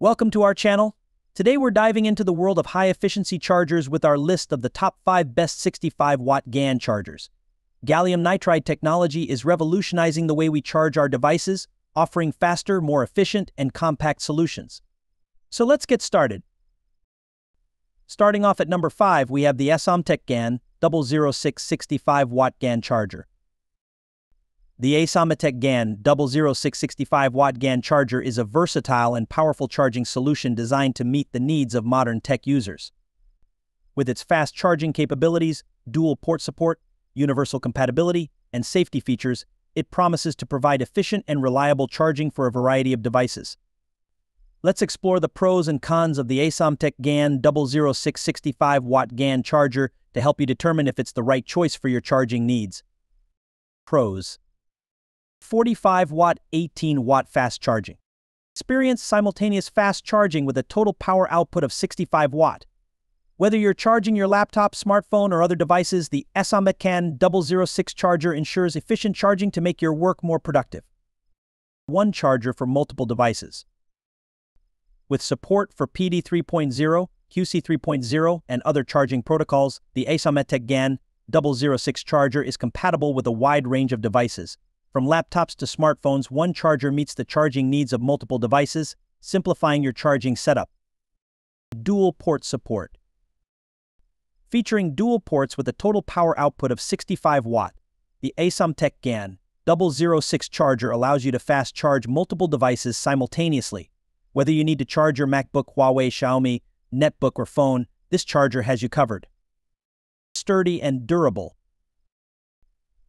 Welcome to our channel. Today we're diving into the world of high-efficiency chargers with our list of the top 5 best 65-watt GaN chargers. Gallium nitride technology is revolutionizing the way we charge our devices, offering faster, more efficient, and compact solutions. So let's get started. Starting off at number 5, we have the Asometech GaN 006 65-watt GaN charger. The Asometech GaN 00665 watt GaN charger is a versatile and powerful charging solution designed to meet the needs of modern tech users. With its fast charging capabilities, dual port support, universal compatibility, and safety features, it promises to provide efficient and reliable charging for a variety of devices. Let's explore the pros and cons of the Asometech GaN 00665 watt GaN charger to help you determine if it's the right choice for your charging needs. Pros 45 watt 18 watt fast charging. Experience simultaneous fast charging with a total power output of 65 watt. Whether you're charging your laptop, smartphone, or other devices, the Asometech 006 charger ensures efficient charging to make your work more productive. One charger for multiple devices. With support for PD 3.0, QC 3.0, and other charging protocols, the Asometech GaN 006 charger is compatible with a wide range of devices, from laptops to smartphones, one charger meets the charging needs of multiple devices, simplifying your charging setup. Dual port support. Featuring dual ports with a total power output of 65 watt, the Asometech GaN 006 charger allows you to fast charge multiple devices simultaneously. Whether you need to charge your MacBook, Huawei, Xiaomi, netbook, or phone, this charger has you covered. Sturdy and durable.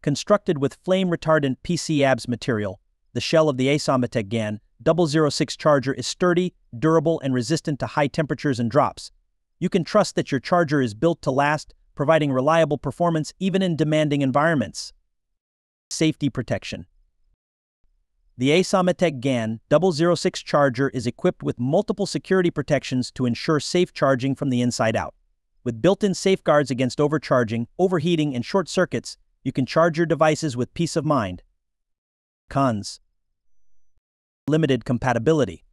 Constructed with flame-retardant PCABS material, the shell of the Asometech GaN 006 charger is sturdy, durable, and resistant to high temperatures and drops. You can trust that your charger is built to last, providing reliable performance even in demanding environments. Safety Protection The Asometech GaN 006 charger is equipped with multiple security protections to ensure safe charging from the inside out. With built-in safeguards against overcharging, overheating, and short circuits, you can charge your devices with peace of mind. Cons Limited compatibility.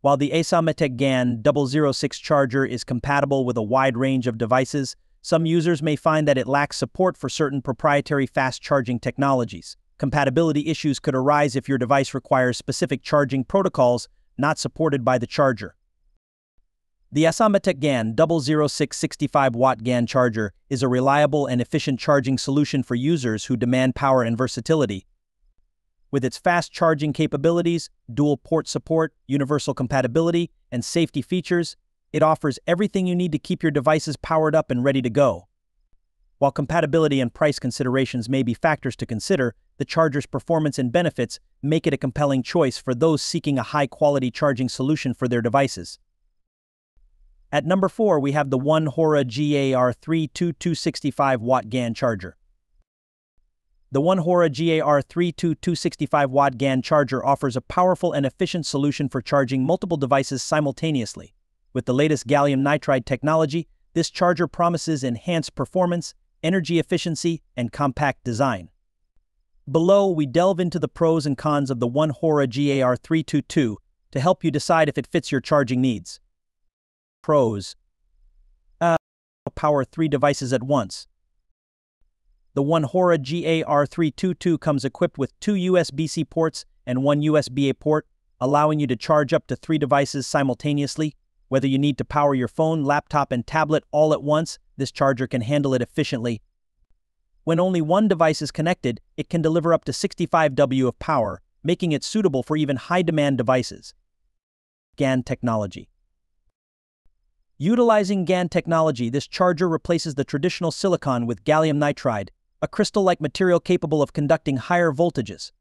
While the Asometech GaN 006 charger is compatible with a wide range of devices, some users may find that it lacks support for certain proprietary fast charging technologies. Compatibility issues could arise if your device requires specific charging protocols not supported by the charger. The Asometech GaN 00665-watt GaN charger is a reliable and efficient charging solution for users who demand power and versatility. With its fast charging capabilities, dual port support, universal compatibility, and safety features, it offers everything you need to keep your devices powered up and ready to go. While compatibility and price considerations may be factors to consider, the charger's performance and benefits make it a compelling choice for those seeking a high-quality charging solution for their devices. At number 4, we have the One Hora GAR3 2265 watt GaN charger. The One Hora GAR3 2265 watt GaN charger offers a powerful and efficient solution for charging multiple devices simultaneously. With the latest gallium nitride technology, this charger promises enhanced performance, energy efficiency, and compact design. Below, we delve into the pros and cons of the One Hora GAR322 to help you decide if it fits your charging needs. Pros. Uh, power three devices at once. The One Hora GAR322 comes equipped with two USB-C ports and one USB-A port, allowing you to charge up to three devices simultaneously. Whether you need to power your phone, laptop, and tablet all at once, this charger can handle it efficiently. When only one device is connected, it can deliver up to 65 W of power, making it suitable for even high-demand devices. GaN technology. Utilizing GaN technology, this charger replaces the traditional silicon with gallium nitride, a crystal-like material capable of conducting higher voltages.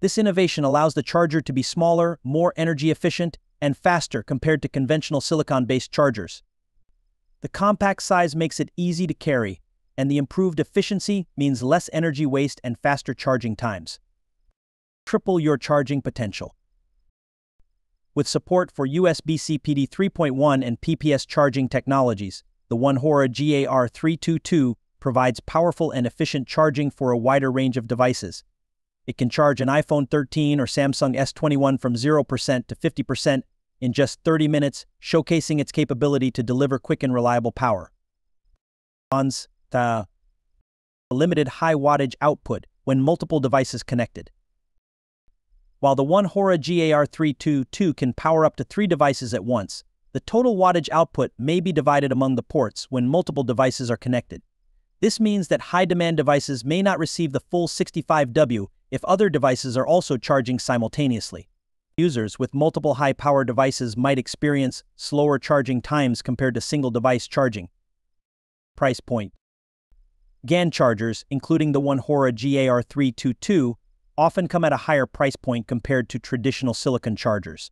This innovation allows the charger to be smaller, more energy efficient, and faster compared to conventional silicon-based chargers. The compact size makes it easy to carry, and the improved efficiency means less energy waste and faster charging times. Triple your charging potential. With support for USB-C PD 3.1 and PPS charging technologies, the One Hora GAR322 provides powerful and efficient charging for a wider range of devices. It can charge an iPhone 13 or Samsung S21 from 0% to 50% in just 30 minutes, showcasing its capability to deliver quick and reliable power. Cons, the uh, limited high wattage output when multiple devices connected. While the one Hora GAR322 can power up to three devices at once, the total wattage output may be divided among the ports when multiple devices are connected. This means that high-demand devices may not receive the full 65W if other devices are also charging simultaneously. Users with multiple high-power devices might experience slower charging times compared to single-device charging. Price point GAN chargers, including the one Hora GAR322, often come at a higher price point compared to traditional silicon chargers.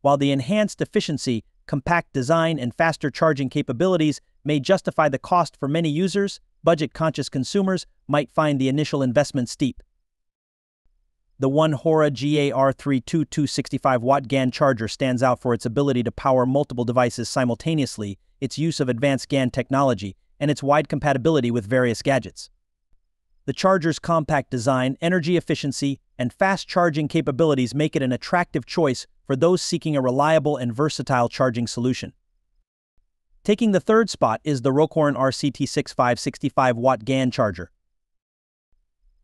While the enhanced efficiency, compact design, and faster charging capabilities may justify the cost for many users, budget-conscious consumers might find the initial investment steep. The one Hora GAR322 65 watt GAN charger stands out for its ability to power multiple devices simultaneously, its use of advanced GAN technology, and its wide compatibility with various gadgets. The charger's compact design, energy efficiency, and fast charging capabilities make it an attractive choice for those seeking a reliable and versatile charging solution. Taking the third spot is the Rocoren RCT65 65 watt GAN charger.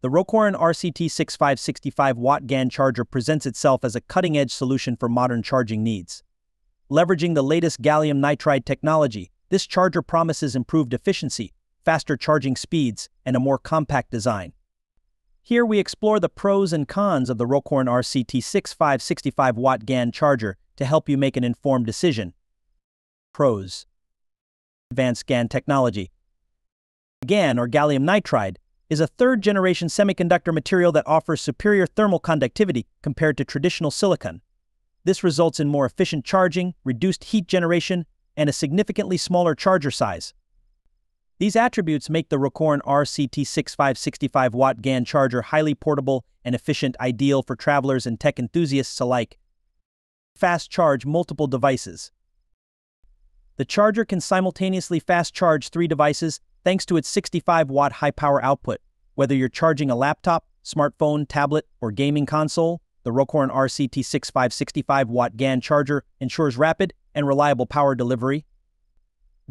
The Rocoren RCT65 65 watt GAN charger presents itself as a cutting edge solution for modern charging needs. Leveraging the latest gallium nitride technology, this charger promises improved efficiency, faster charging speeds, and a more compact design. Here we explore the pros and cons of the Rocoren RCT65 65 watt GAN charger to help you make an informed decision. Pros Advanced GAN technology. GAN, or gallium nitride, is a third generation semiconductor material that offers superior thermal conductivity compared to traditional silicon. This results in more efficient charging, reduced heat generation, and a significantly smaller charger size. These attributes make the Rocoren RCT65 65 watt GAN charger highly portable and efficient, ideal for travelers and tech enthusiasts alike. Fast charge multiple devices. The charger can simultaneously fast charge three devices thanks to its 65 watt high power output. Whether you're charging a laptop, smartphone, tablet, or gaming console, the Rocoren RCT65 65 watt GAN charger ensures rapid and reliable power delivery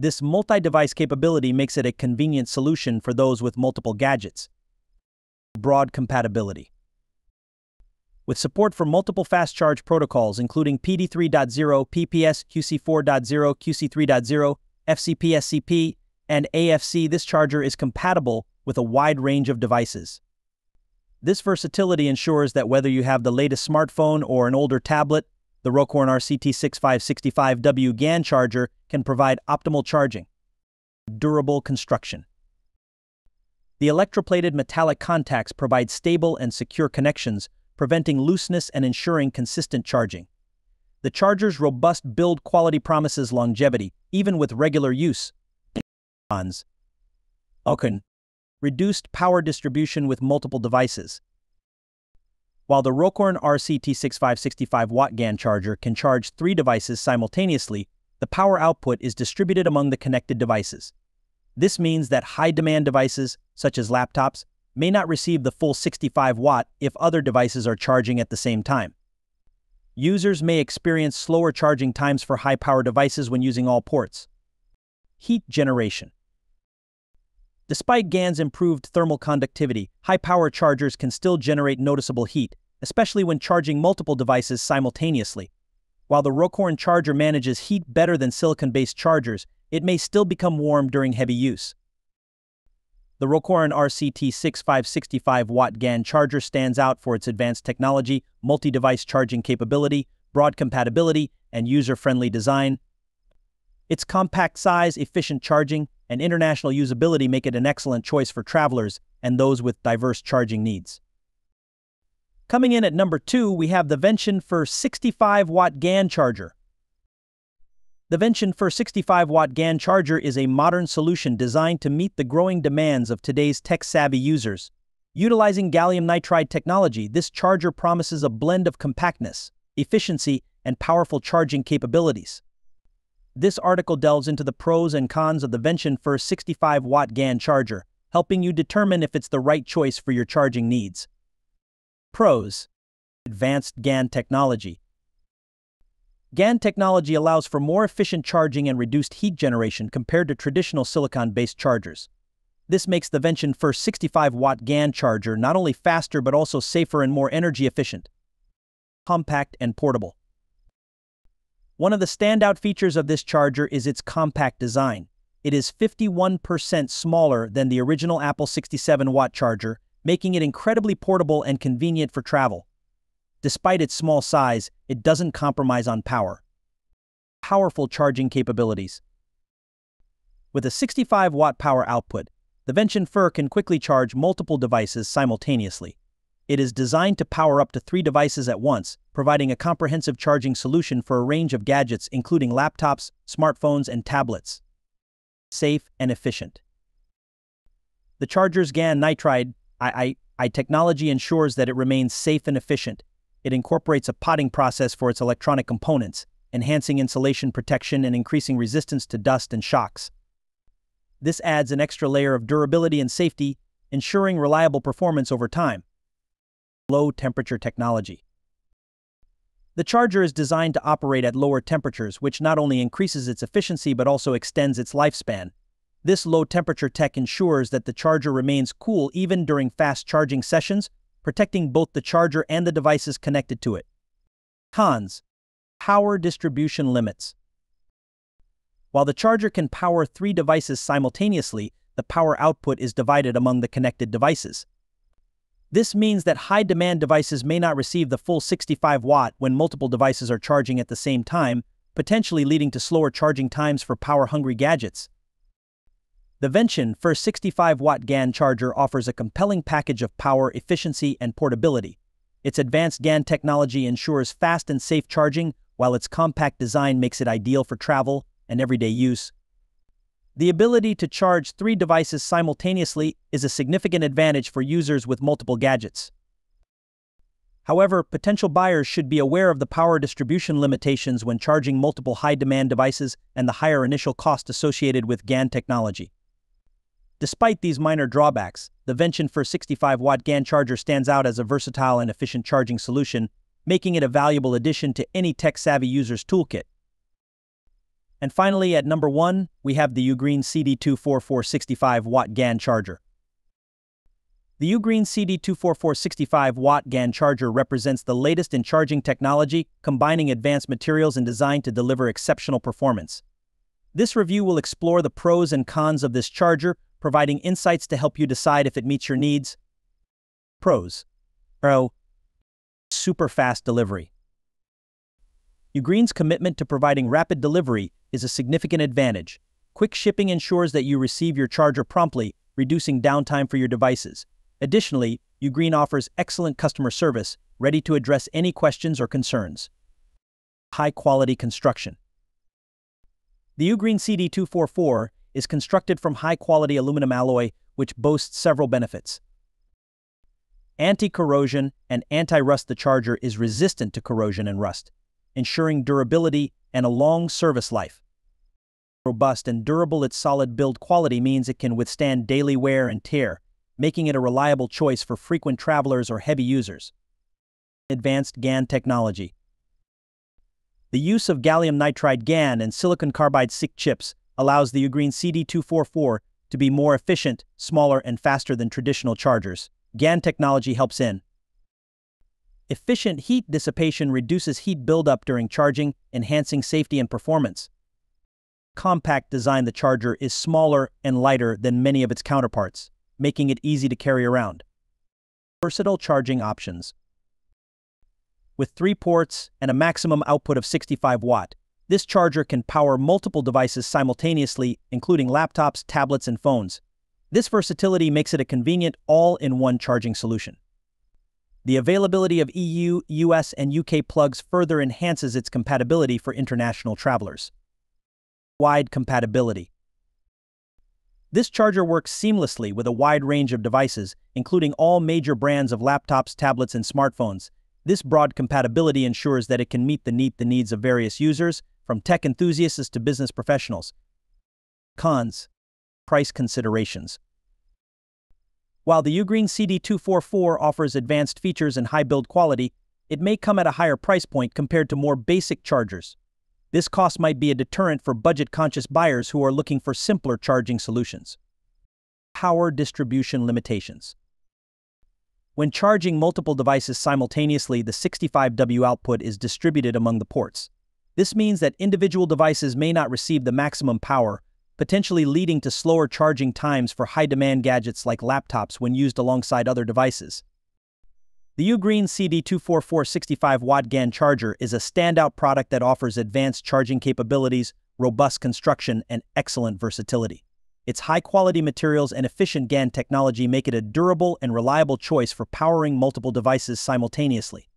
this multi-device capability makes it a convenient solution for those with multiple gadgets. Broad compatibility. With support for multiple fast charge protocols including PD3.0, PPS, QC4.0, QC3.0, FCP-SCP, and AFC, this charger is compatible with a wide range of devices. This versatility ensures that whether you have the latest smartphone or an older tablet, the Rocoren RCT6565W GAN charger can provide optimal charging. Durable construction. The electroplated metallic contacts provide stable and secure connections, preventing looseness and ensuring consistent charging. The charger's robust build quality promises longevity, even with regular use. Cons. Reduced power distribution with multiple devices. While the Rocoren RCT6565 watt GAN charger can charge three devices simultaneously, the power output is distributed among the connected devices. This means that high-demand devices, such as laptops, may not receive the full 65 watt if other devices are charging at the same time. Users may experience slower charging times for high-power devices when using all ports. Heat generation. Despite GAN's improved thermal conductivity, high-power chargers can still generate noticeable heat, especially when charging multiple devices simultaneously. While the Rocoren charger manages heat better than silicon-based chargers, it may still become warm during heavy use. The Rocoren RCT 6565 watt GAN charger stands out for its advanced technology, multi-device charging capability, broad compatibility, and user-friendly design. Its compact size, efficient charging, and international usability make it an excellent choice for travelers and those with diverse charging needs. Coming in at number two, we have the Vention FER 65 watt GAN charger. The Vention FER 65 watt GAN charger is a modern solution designed to meet the growing demands of today's tech savvy users. Utilizing gallium nitride technology, this charger promises a blend of compactness, efficiency, and powerful charging capabilities. This article delves into the pros and cons of the Vention FER 65 watt GAN charger, helping you determine if it's the right choice for your charging needs. Pros Advanced GAN technology. GAN technology allows for more efficient charging and reduced heat generation compared to traditional silicon based chargers. This makes the Vention First 65 watt GAN charger not only faster but also safer and more energy efficient. Compact and portable. One of the standout features of this charger is its compact design. It is 51% smaller than the original Apple 67 watt charger, making it incredibly portable and convenient for travel. Despite its small size, it doesn't compromise on power. Powerful charging capabilities. With a 65 watt power output, the Vention FER can quickly charge multiple devices simultaneously. It is designed to power up to three devices at once, providing a comprehensive charging solution for a range of gadgets including laptops, smartphones, and tablets. Safe and efficient. The charger's GaN nitride II, II technology ensures that it remains safe and efficient, it incorporates a potting process for its electronic components, enhancing insulation protection and increasing resistance to dust and shocks. This adds an extra layer of durability and safety, ensuring reliable performance over time. Low temperature technology. The charger is designed to operate at lower temperatures, which not only increases its efficiency but also extends its lifespan. This low temperature tech ensures that the charger remains cool even during fast charging sessions, protecting both the charger and the devices connected to it. Cons Power distribution limits. While the charger can power three devices simultaneously, the power output is divided among the connected devices. This means that high demand devices may not receive the full 65 watt when multiple devices are charging at the same time, potentially leading to slower charging times for power hungry gadgets. The Vention First 65 watt GAN charger offers a compelling package of power, efficiency, and portability. Its advanced GAN technology ensures fast and safe charging, while its compact design makes it ideal for travel and everyday use. The ability to charge three devices simultaneously is a significant advantage for users with multiple gadgets. However, potential buyers should be aware of the power distribution limitations when charging multiple high demand devices and the higher initial cost associated with GAN technology. Despite these minor drawbacks, the Vention First 65 watt GAN charger stands out as a versatile and efficient charging solution, making it a valuable addition to any tech savvy user's toolkit. And finally, at number one, we have the Ugreen CD24465 watt GAN charger. The Ugreen CD24465 watt GAN charger represents the latest in charging technology, combining advanced materials and design to deliver exceptional performance. This review will explore the pros and cons of this charger, providing insights to help you decide if it meets your needs. Pros. Pro. Super fast delivery. Ugreen's commitment to providing rapid delivery is a significant advantage. Quick shipping ensures that you receive your charger promptly, reducing downtime for your devices. Additionally, Ugreen offers excellent customer service, ready to address any questions or concerns. High quality construction. The Ugreen CD244 is constructed from high-quality aluminum alloy which boasts several benefits. Anti-corrosion and anti-rust The charger is resistant to corrosion and rust, ensuring durability and a long service life. Robust and durable its solid build quality means it can withstand daily wear and tear, making it a reliable choice for frequent travelers or heavy users. Advanced GAN technology. The use of gallium nitride GAN and silicon carbide SiC chips allows the Ugreen CD244 to be more efficient, smaller, and faster than traditional chargers. GAN technology helps in. Efficient heat dissipation reduces heat buildup during charging, enhancing safety and performance. Compact design The charger is smaller and lighter than many of its counterparts, making it easy to carry around. Versatile charging options. With three ports and a maximum output of 65 watt, this charger can power multiple devices simultaneously, including laptops, tablets, and phones. This versatility makes it a convenient all-in-one charging solution. The availability of EU, US, and UK plugs further enhances its compatibility for international travelers. Wide compatibility. This charger works seamlessly with a wide range of devices, including all major brands of laptops, tablets, and smartphones. This broad compatibility ensures that it can meet the, the needs of various users, from tech enthusiasts to business professionals. Cons Price considerations. While the Ugreen CD244 offers advanced features and high build quality, it may come at a higher price point compared to more basic chargers. This cost might be a deterrent for budget-conscious buyers who are looking for simpler charging solutions. Power distribution limitations. When charging multiple devices simultaneously, the 65W output is distributed among the ports. This means that individual devices may not receive the maximum power, potentially leading to slower charging times for high-demand gadgets like laptops when used alongside other devices. The Ugreen CD244 65-watt GAN charger is a standout product that offers advanced charging capabilities, robust construction, and excellent versatility. Its high-quality materials and efficient GAN technology make it a durable and reliable choice for powering multiple devices simultaneously.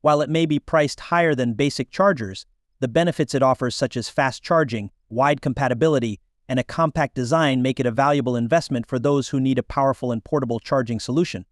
While it may be priced higher than basic chargers, the benefits it offers such as fast charging, wide compatibility, and a compact design make it a valuable investment for those who need a powerful and portable charging solution.